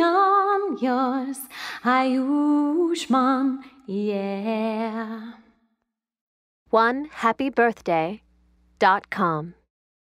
am yours, Ayushman, yeah. One happy birthday dot com.